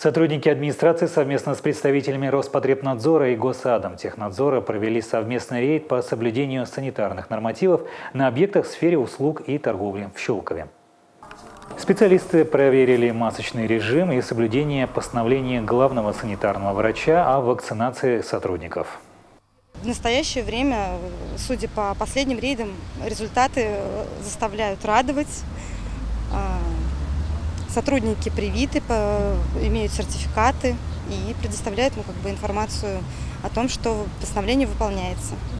Сотрудники администрации совместно с представителями Роспотребнадзора и Госадом провели совместный рейд по соблюдению санитарных нормативов на объектах в сфере услуг и торговли в Щелкове. Специалисты проверили масочный режим и соблюдение постановления главного санитарного врача о вакцинации сотрудников. В настоящее время, судя по последним рейдам, результаты заставляют радовать. Сотрудники привиты, имеют сертификаты и предоставляют ну, как бы, информацию о том, что постановление выполняется.